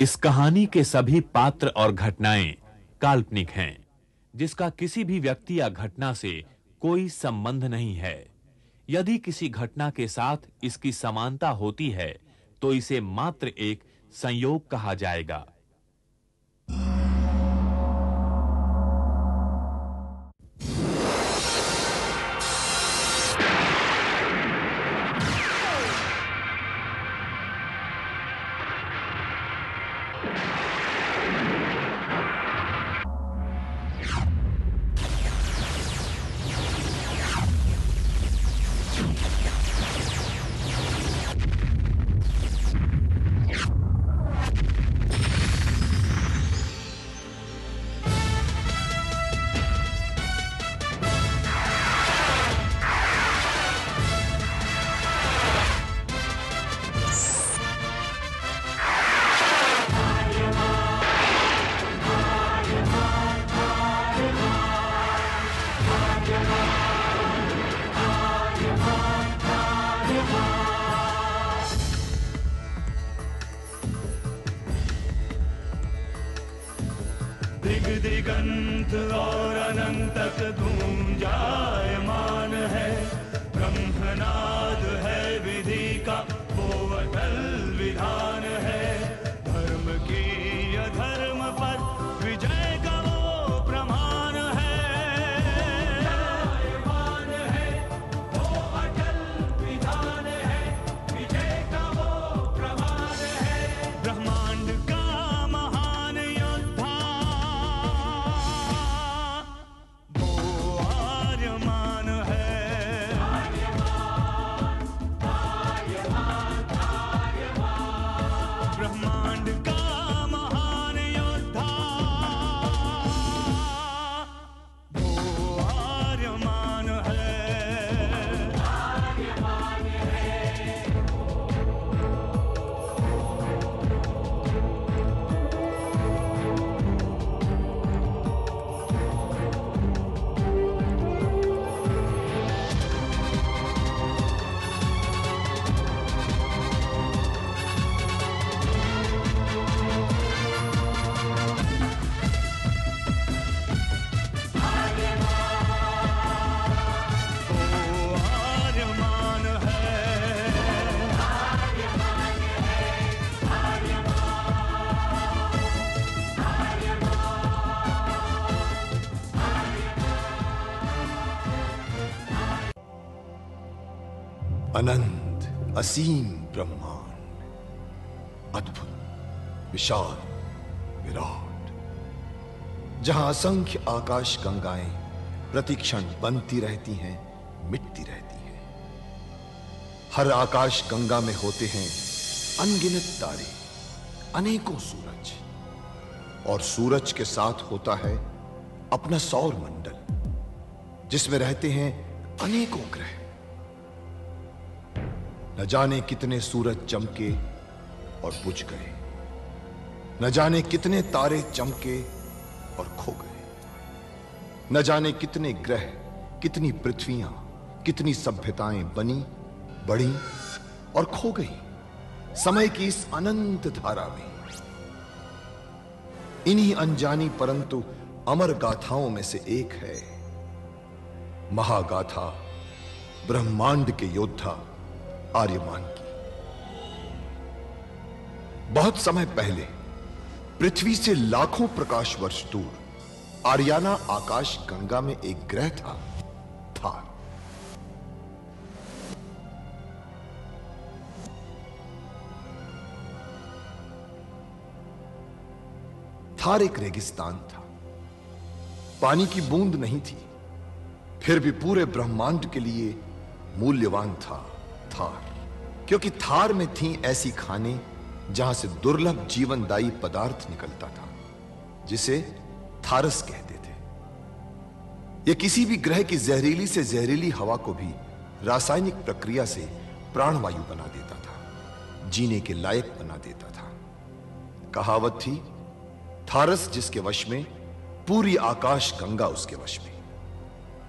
इस कहानी के सभी पात्र और घटनाएँ काल्पनिक हैं, जिसका किसी भी व्यक्ति या घटना से कोई संबंध नहीं है। यदि किसी घटना के साथ इसकी समानता होती है तो इसे मात्र एक संयोग कहा जाएगा। अनंत, असीम ब्रह्मांड। अद्भुत, विशाल, विराट। जहाँ असंख्य आकाश गंगाएँ प्रतिक्षण बनती रहती हैं, मिटती रहती हैं। हर आकाश गंगा में होते हैं अनगिनत तारे, अनेकों सूरज। और सूरज के साथ होता है अपना सौर मंडल, जिसमें रहते हैं अनेकों ग्रह। न जाने कितने सूरज चमके और बुझ गए। न जाने कितने तारे चमके और खो गए। न जाने कितने ग्रह, कितनी पृथ्वियाँ, कितनी सभ्यताएँ बनी, बढ़ी और खो गई। समय की इस अनंत धारा में। इन्हीं अनजानी परंतु अमर गाथाओं में से एक है। महागाथा, ब्रह्मांड के योद्धा। आर्यमान की। बहुत समय पहले, पृथ्वी से लाखों प्रकाश वर्ष दूर, आर्याना आकाश गंगा में एक ग्रह था थार थार एक रेगिस्तान था। पानी की बूंद नहीं थी, फिर भी पूरे ब्रह्मांड के लिए मूल्यवान था थार। क्योंकि थार में थी ऐसी खाने जहाँ से दुर्लभ जीवनदायी पदार्थ निकलता था, जिसे थारस कहते थे। यह किसी भी ग्रह की जहरीली से जहरीली हवा को भी रासायनिक प्रक्रिया से प्राणवायु बना देता था, जीने के लायक बना देता था। कहावत थी, थारस जिसके वश में, पूरी आकाश गंगा उसके वश में।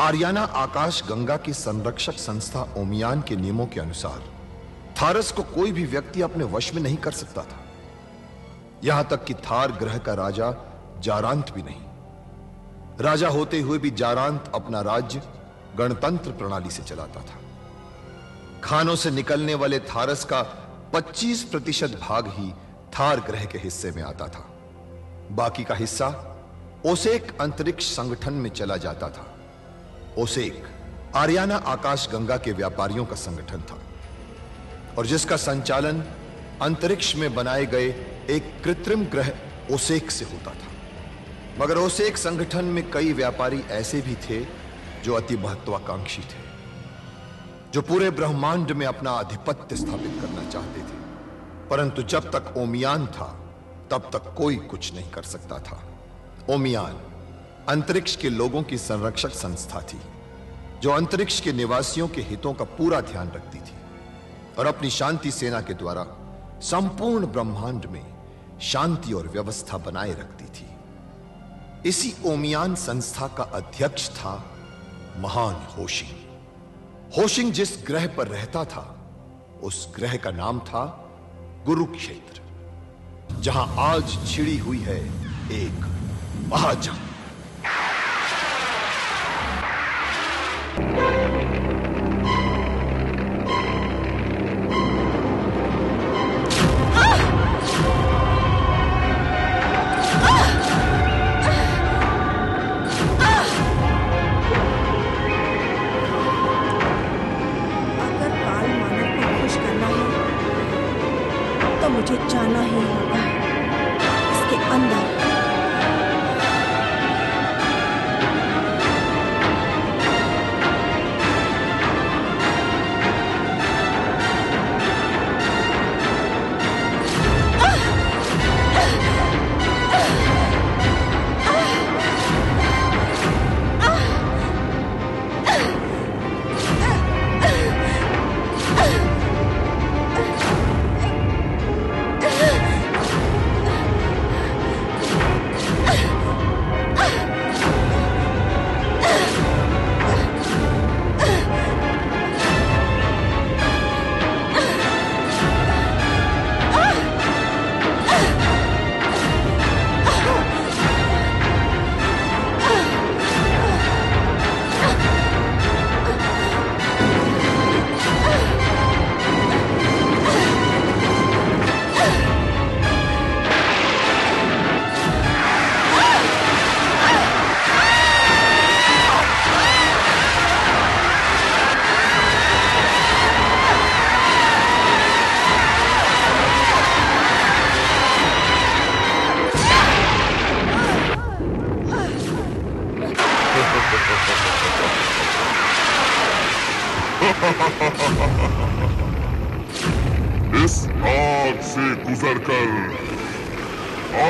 आर्याना आकाश गंगा की संरक्षक संस्था ओमियान के नियमों के अनुसार थारस को कोई भी व्यक्ति अपने वश में नहीं कर सकता था। यहाँ तक कि थार ग्रह का राजा जारांत भी नहीं। राजा होते हुए भी जारांत अपना राज्य गणतंत्र प्रणाली से चलाता था। खानों से निकलने वाले थारस का 25 प्रतिशत भाग ही थार ग्रह के हिस्से में आता था। बाकी का हिस्सा ओसेक अंतरिक्ष संगठन में चला जाता था। ओसेक, आर्याना आकाश गंगा के व्यापारियों का संगठन था। और जिसका संचालन अंतरिक्ष में बनाए गए एक कृत्रिम ग्रह ओसेक से होता था। मगर ओसेक संगठन में कई व्यापारी ऐसे भी थे जो अति महत्वाकांक्षी थे, जो पूरे ब्रह्मांड में अपना आधिपत्य स्थापित करना चाहते थे। परंतु जब तक ओमियान था, तब तक कोई कुछ नहीं कर सकता था। ओमियान अंतरिक्ष के लोगों की संरक्षक संस्था थी, जो अंतरिक्ष के निवासियों के हितों का पूरा ध्यान रखती थी। और अपनी शांति सेना के द्वारा संपूर्ण ब्रह्मांड में शांति और व्यवस्था बनाए रखती थी। इसी ओमियान संस्था का अध्यक्ष था महान होशिंग। होशिंग जिस ग्रह पर रहता था, उस ग्रह का नाम था गुरुक्षेत्र, जहाँ आज छिड़ी हुई है एक महाजंग मुझे जाना ही होगा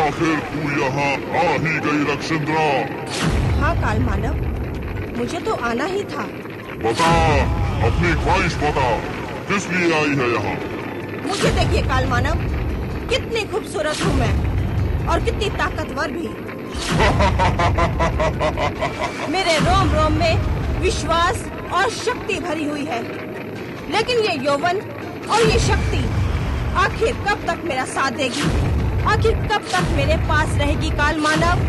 आखिर तू यहाँ आ ही गई रक्षिंद्रा। हाँ काल मानव। मुझे तो आना ही था। बता अपनी ख्वाहिश बता किस लिए आई है यहाँ? मुझे देखिए काल मानव कितनी खूबसूरत हूँ मैं और कितनी ताकतवर भी। मेरे रोम रोम में विश्वास और शक्ति भरी हुई है। लेकिन ये यौवन और ये शक्ति आखिर कब तक मेरा साथ देगी? आखिर कब तक मेरे पास रहेगी काल मानव?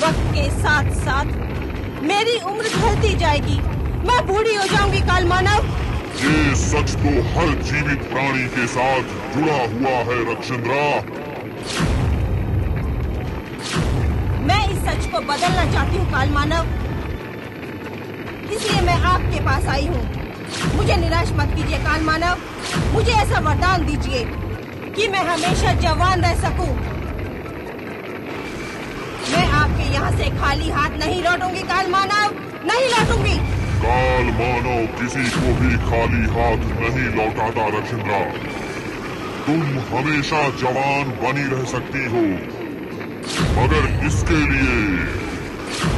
वक्त के साथ साथ मेरी उम्र ढलती जाएगी। मैं बूढ़ी हो जाऊँगी काल मानव। ये सच तो हर जीवित प्राणी के साथ जुड़ा हुआ है रक्षिंद्रा। मैं इस सच को बदलना चाहती हूँ काल मानव। इसलिए मैं आपके पास आई हूँ। मुझे निराश मत कीजिए काल मानव। मुझे ऐसा वरदान दीजिए। कि मैं हमेशा जवान रह सकूँ। मैं आपके यहाँ से खाली हाथ नहीं लौटूँगी काल मानव। नहीं लौटूँगी। काल मानव किसी को भी खाली हाथ नहीं लौटाता रक्षिंद्रा तुम हमेशा जवान बनी रह सकती हो। मगर इसके लिए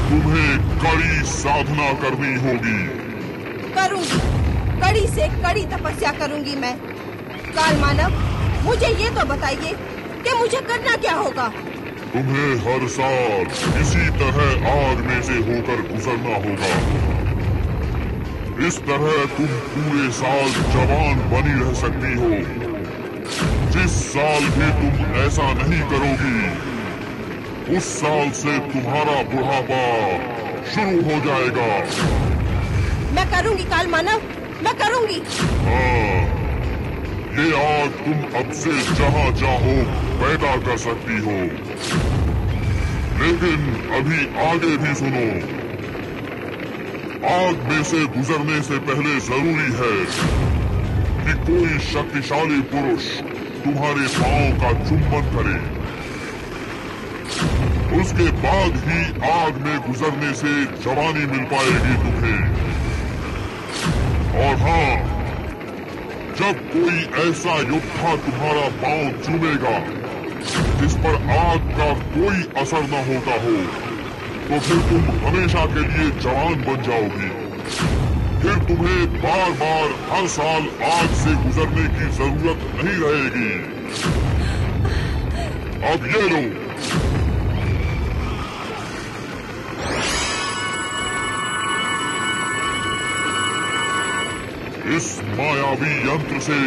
तुम्हें कड़ी साधना करनी होगी। करूँगी। कड़ी से कड़ी तपस्या करूँगी मैं। काल मानव मुझे ये तो बताइए कि मुझे करना क्या होगा? तुम्हें हर साल इसी तरह आग में से होकर गुजरना होगा। इस तरह तुम पूरे साल जवान बनी रह सकती हो। जिस साल भी तुम ऐसा नहीं करोगी उस साल से तुम्हारा बुढ़ापा शुरू हो जाएगा। मैं करूँगी काल मानव मैं करूँगी। हाँ। ये आग तुम अब से जहाँ चाहो पैदा कर सकती हो। लेकिन अभी आगे भी सुनो। आग में से गुजरने से पहले ज़रूरी है कि कोई शक्तिशाली पुरुष तुम्हारे पाओ का चुंबन करे। उसके बाद ही आग में गुजरने से जवानी मिल पाएगी तुम्हें और हाँ जब कोई ऐसा योद्धा तुम्हारा पाँव चूमेगा, जिस पर आग का कोई असर न होता हो तो फिर तुम हमेशा के लिए जवान बन जाओगी। फिर तुम्हें बार बार हर साल आग से गुजरने की ज़रूरत नहीं रहेगी। अब ये लो। मायावी यंत्र से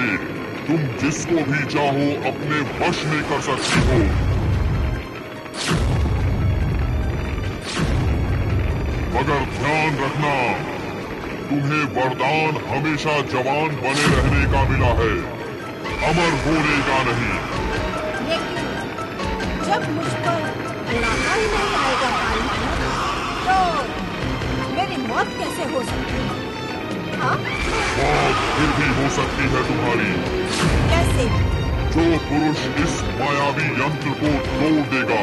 तुम जिसको भी चाहो अपने वश में कर सकती हो। मगर ध्यान रखना तुम्हें वरदान हमेशा जवान बने रहने का मिला है। अमर होने का नहीं। लेकिन जब मुझ पर ही नहीं आएगा तो मेरी मौत कैसे हो सकती है? हाँ? फिर भी हो सकती है तुम्हारी। कैसे? जो पुरुष इस मायावी यंत्र को तोड़ देगा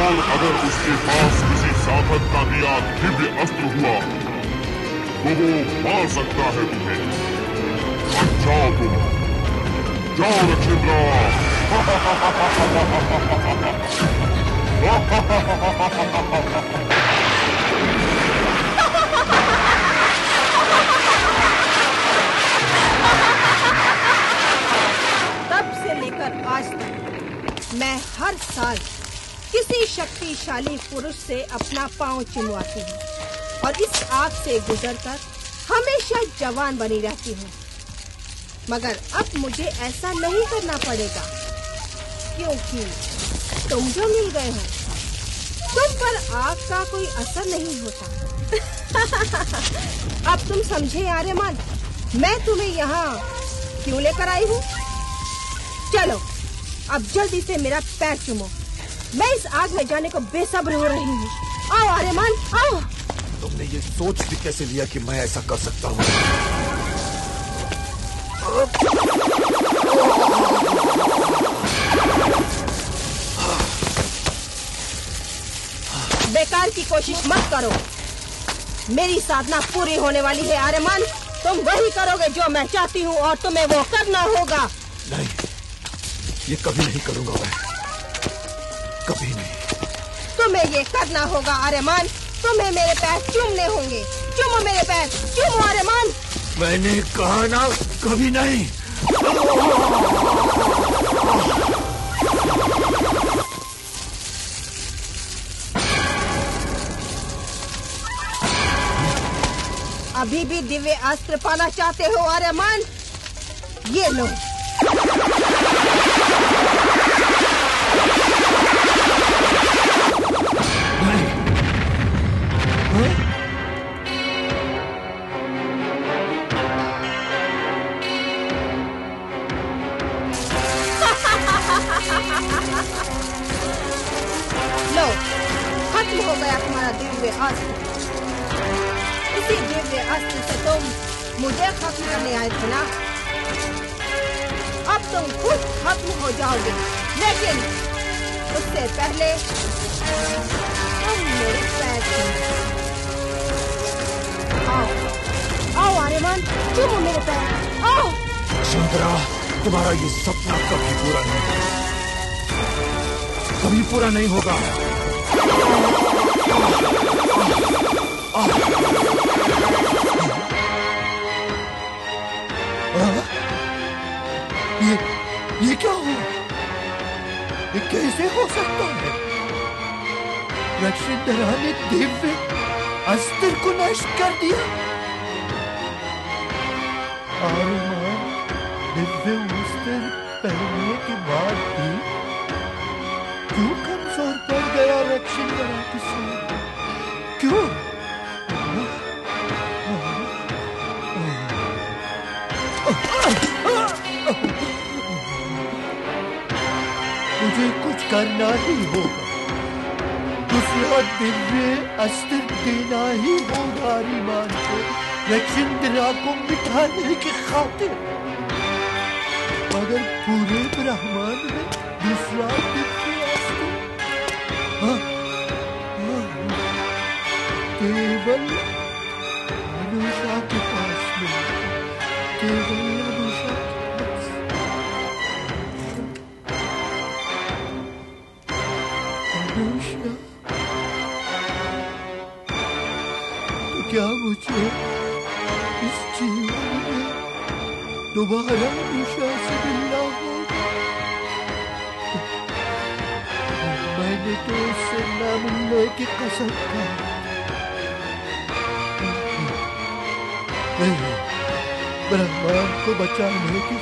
और अगर उसके पास किसी साधक का दिया दिव्य अस्त्र हुआ तो वो मार सकता है तुम्हें। जाओ तुम। जाओ लक्षिंद्रा आज तक मैं हर साल किसी शक्तिशाली पुरुष से अपना पाँव चुमवाती हूँ और इस आग से गुजरकर हमेशा जवान बनी रहती हूँ। मगर अब मुझे ऐसा नहीं करना पड़ेगा, क्योंकि तुम जो मिल गए हो, तुम पर आग का कोई असर नहीं होता। अब तुम समझे आर्यमान, मैं तुम्हें यहाँ क्यों लेकर आई हूँ? चलो अब जल्दी से मेरा पैर चुमो। मैं इस आग में जाने को बेसब्र हो रही हूँ। आओ आर्यमान आओ। तुमने ये सोच भी कैसे लिया कि मैं ऐसा कर सकता हूँ? बेकार की कोशिश मत करो। मेरी साधना पूरी होने वाली है आर्यमान। तुम वही करोगे जो मैं चाहती हूँ और तुम्हें वो करना होगा। नहीं ये कभी नहीं करूँगा मैं। कभी नहीं। तुम्हें ये करना होगा आर्यमान। तुम्हें मेरे पैर चूमने होंगे। चूमो मेरे पैर चूमो आर्यमान। मैंने कहा ना कभी नहीं। अभी भी दिव्य अस्त्र पाना चाहते हो आर्यमान? ये लो। चंद्रा तुम्हारा ये सपना कभी पूरा नहीं होगा। कभी पूरा नहीं होगा। हाँ? ये ये क्या हुआ? ये कैसे हो सकता है? लक्ष्मीधरा ने दिव्य अस्त्र को नष्ट कर दिया। और दिव्य अस्त्र पहनने के बाद भी क्यों कमज़ोर पड़ गया रक्षण बड़ा किसान क्यों? मुझे कुछ करना ही होगा। दूसरा दिव्य अस्त्र देना ही होगा रीमान को रक्षिंद्रा को मिटाने की खातिर मगर पूरे ब्रह्मांड में दूसरा अस्त्र हाँ, केवल अनुषा के पास में केवल अनुषा के पास। अनुषा तो क्या मुझे इस जीवन में दोबारा अनुषा से मिलना मैंने तो उससे न मिलने की कसम ब्रह्मांड को बचाने की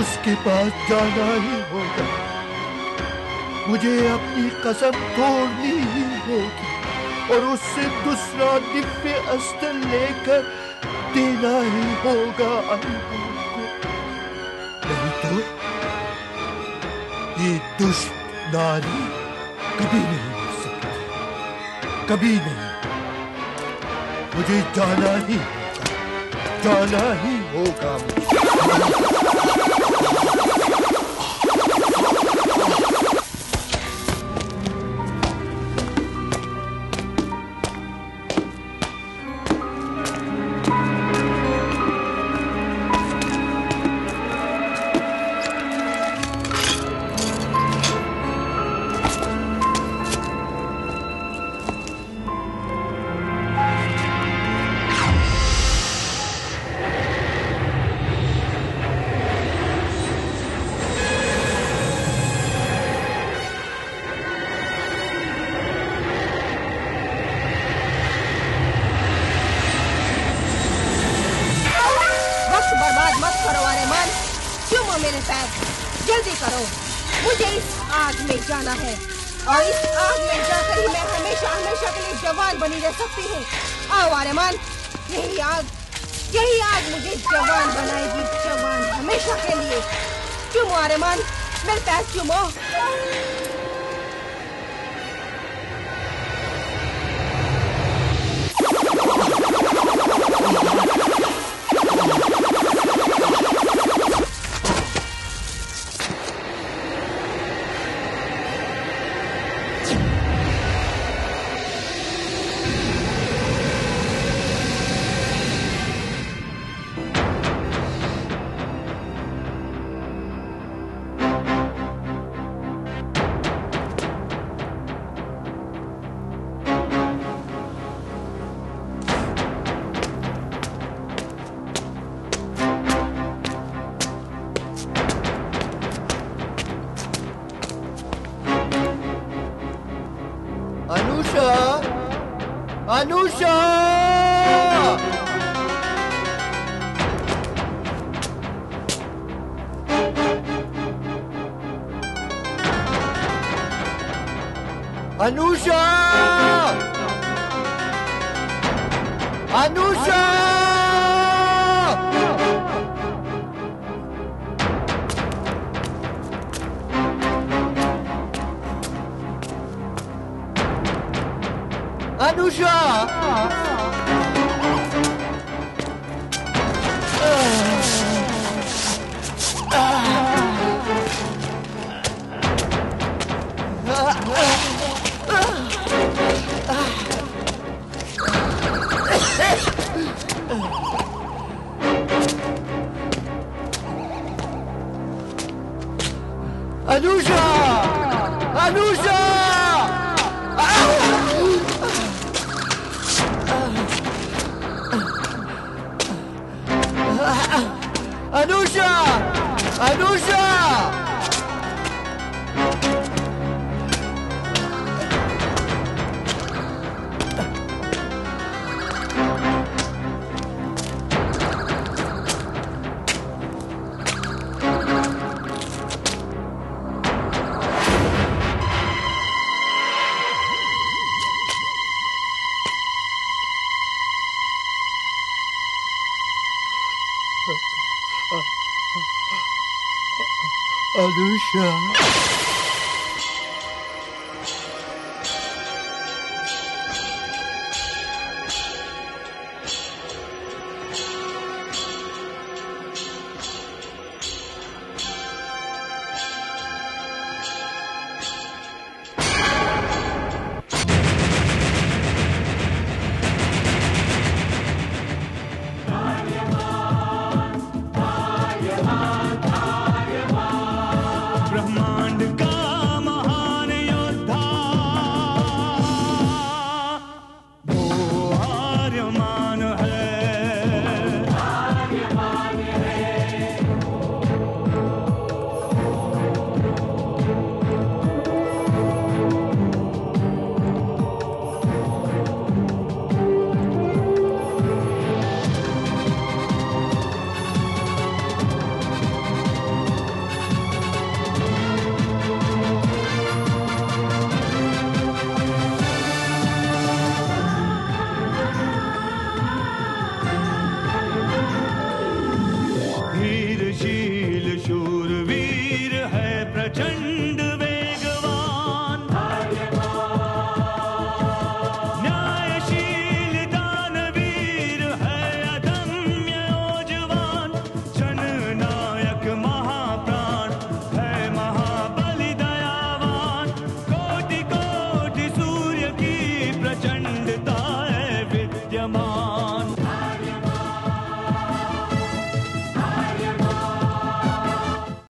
उसके पास जाना ही होगा। मुझे अपनी कसम तोड़नी ही होगी और उससे दूसरा दिव्य अस्त्र लेकर देना ही होगा अनुभव को। नहीं तो ये दुष्ट नारी कभी नहीं मिल सकती कभी नहीं। मुझे जाना ही जाना ही होगा। बनी रह सकती हूँ। आओ आर्यमान, यही आग यही आग मुझे जवान बनाएगी, जवान हमेशा के लिए। क्यों आर्यमान मेरे पैर चुमो Anusha! Anusha! Anusha! Anusha! Tá no Jó. Anusha